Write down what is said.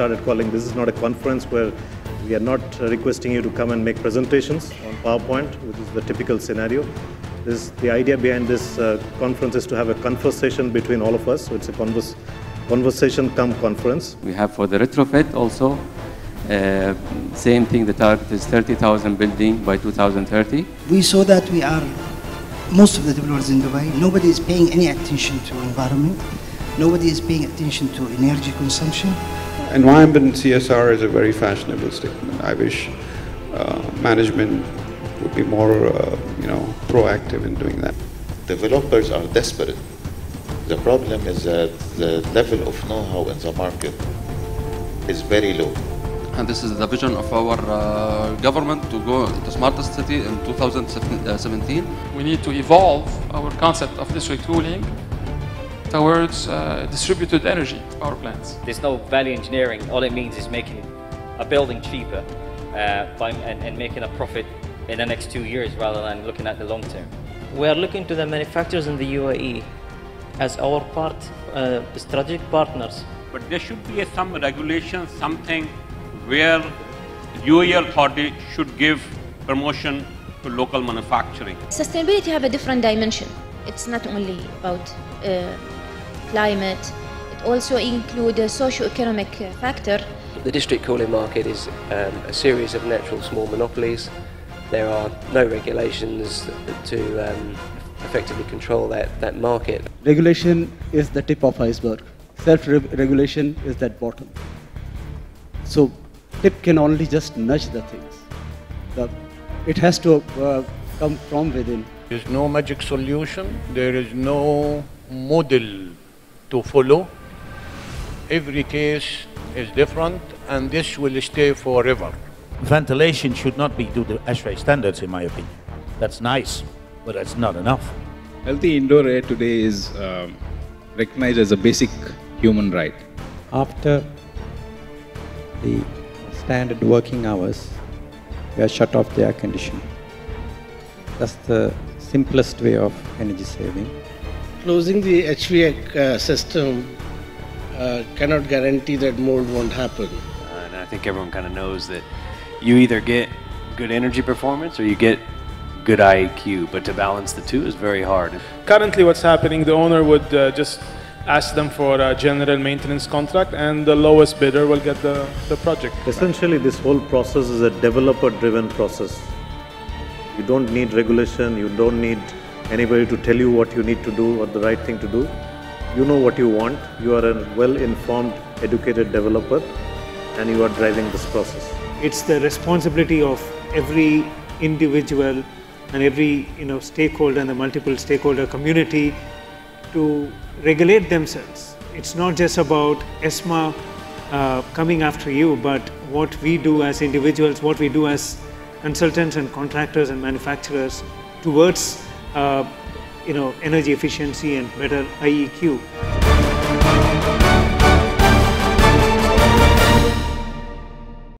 started calling this is not a conference where we are not requesting you to cum and make presentations on PowerPoint, which is the typical scenario. This, the idea behind this uh, conference is to have a conversation between all of us. So it's a converse, conversation come conference. We have for the retrofit also, uh, same thing, the target is 30,000 building by 2030. We saw that we are, most of the developers in Dubai, nobody is paying any attention to environment, nobody is paying attention to energy consumption. Environment CSR is a very fashionable statement. I wish uh, management would be more, uh, you know, proactive in doing that. Developers are desperate. The problem is that the level of know-how in the market is very low. And this is the vision of our uh, government to go to smartest city in 2017. We need to evolve our concept of district cooling towards uh, distributed energy power plants. There's no value engineering. All it means is making a building cheaper uh, by, and, and making a profit in the next two years rather than looking at the long term. We are looking to the manufacturers in the UAE as our part, uh, strategic partners. But there should be a, some regulation, something where UAE authority should give promotion to local manufacturing. Sustainability have a different dimension. It's not only about uh, climate, it also includes a socio-economic factor. The district cooling market is um, a series of natural small monopolies. There are no regulations to um, effectively control that, that market. Regulation is the tip of iceberg. Self-regulation is that bottom. So tip can only just nudge the things. The, it has to uh, come from within. There is no magic solution. There is no model to follow. Every case is different and this will stay forever. Ventilation should not be to the ASHRAE standards in my opinion. That's nice, but that's not enough. Healthy indoor air today is um, recognized as a basic human right. After the standard working hours, we are shut off the air conditioning. That's the simplest way of energy saving. Closing the HVAC uh, system uh, cannot guarantee that mold won't happen. Uh, and I think everyone kind of knows that you either get good energy performance or you get good IAQ, but to balance the two is very hard. Currently, what's happening, the owner would uh, just ask them for a general maintenance contract and the lowest bidder will get the, the project. Essentially, this whole process is a developer driven process. You don't need regulation, you don't need anybody to tell you what you need to do or the right thing to do. You know what you want, you are a well informed, educated developer, and you are driving this process. It's the responsibility of every individual and every you know stakeholder and the multiple stakeholder community to regulate themselves. It's not just about ESMA uh, coming after you, but what we do as individuals, what we do as consultants and contractors and manufacturers towards uh, you know, energy efficiency and better IEQ.